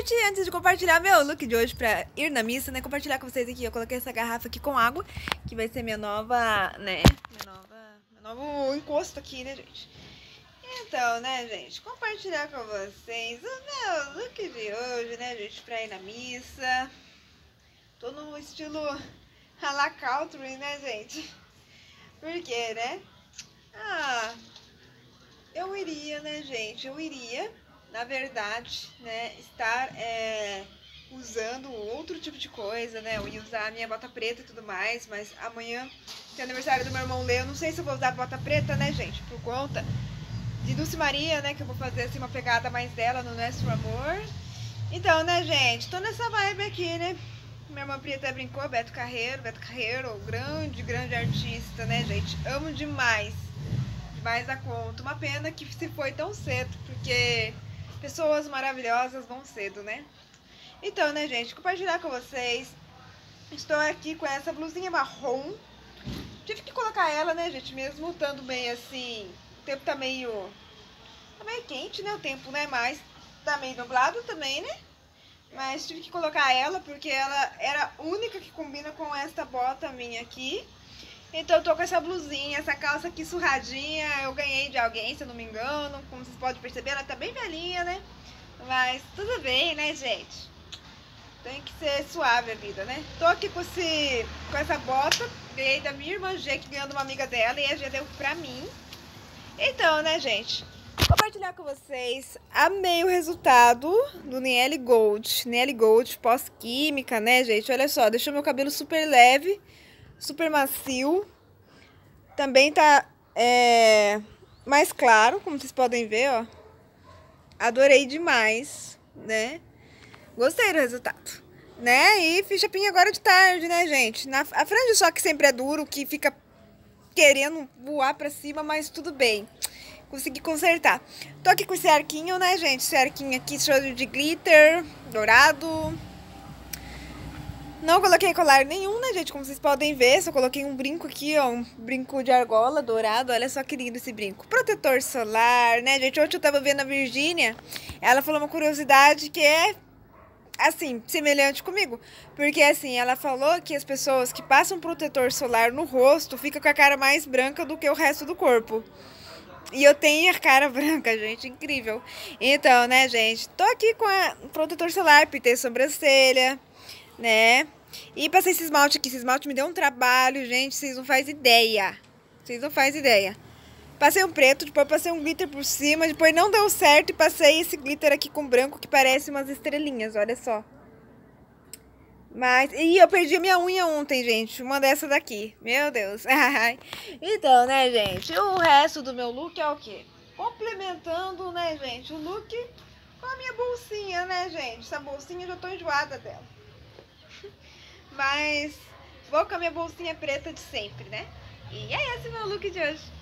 gente, antes de compartilhar meu look de hoje pra ir na missa, né? Compartilhar com vocês aqui. Eu coloquei essa garrafa aqui com água, que vai ser minha nova, né? Minha nova, meu novo encosto aqui, né, gente? Então, né, gente? Compartilhar com vocês o meu look de hoje, né, gente? Pra ir na missa. Tô no estilo a la country, né, gente? Por quê, né? Ah, eu iria, né, gente? Eu iria na verdade, né, estar é, usando outro tipo de coisa, né? Eu ia usar a minha bota preta e tudo mais, mas amanhã tem aniversário do meu irmão Leo. Não sei se eu vou usar bota preta, né, gente? Por conta de Dulce Maria, né? Que eu vou fazer assim uma pegada mais dela no Nosso Amor. Então, né, gente? Tô nessa vibe aqui, né? Minha irmã Pri até brincou, Beto Carreiro, Beto Carreiro, grande, grande artista, né, gente? Amo demais. Demais a conta. Uma pena que se foi tão cedo, porque Pessoas maravilhosas vão cedo, né? Então, né, gente, compartilhar com vocês. Estou aqui com essa blusinha marrom. Tive que colocar ela, né, gente, mesmo estando bem assim. O tempo tá meio. Tá meio quente, né? O tempo, né? Mas tá meio nublado também, né? Mas tive que colocar ela porque ela era a única que combina com esta bota minha aqui. Então eu tô com essa blusinha, essa calça aqui surradinha, eu ganhei de alguém, se eu não me engano. Como vocês podem perceber, ela tá bem velhinha, né? Mas tudo bem, né, gente? Tem que ser suave a vida, né? Tô aqui com, esse, com essa bota, ganhei da minha irmã G, que ganhou de uma amiga dela, e a G deu pra mim. Então, né, gente? Compartilhar com vocês, amei o resultado do Niele Gold. Niele Gold pós-química, né, gente? Olha só, deixou meu cabelo super leve super macio. Também tá é, mais claro, como vocês podem ver, ó. Adorei demais, né? Gostei do resultado, né? E fiz chapinha agora de tarde, né, gente? Na, a franja só que sempre é duro, que fica querendo voar pra cima, mas tudo bem. Consegui consertar. Tô aqui com esse arquinho, né, gente? Esse arquinho aqui, show de glitter, dourado. Não coloquei colar nenhum, né, gente? Como vocês podem ver, só coloquei um brinco aqui, ó. Um brinco de argola dourado. Olha só que lindo esse brinco. Protetor solar, né, gente? Ontem eu tava vendo a Virgínia. Ela falou uma curiosidade que é, assim, semelhante comigo. Porque, assim, ela falou que as pessoas que passam protetor solar no rosto ficam com a cara mais branca do que o resto do corpo. E eu tenho a cara branca, gente, incrível. Então, né, gente, tô aqui com a protetor solar, pintei sobrancelha né? E passei esse esmalte aqui. Esse esmalte me deu um trabalho, gente. Vocês não fazem ideia. Vocês não fazem ideia. Passei um preto, depois passei um glitter por cima. Depois não deu certo e passei esse glitter aqui com branco que parece umas estrelinhas. Olha só. Mas... E eu perdi minha unha ontem, gente. Uma dessa daqui. Meu Deus. então, né, gente? O resto do meu look é o quê? Complementando, né, gente? O look com a minha bolsinha, né, gente? Essa bolsinha eu já tô enjoada dela. Mas vou com a minha bolsinha preta de sempre, né? E é esse meu look de hoje.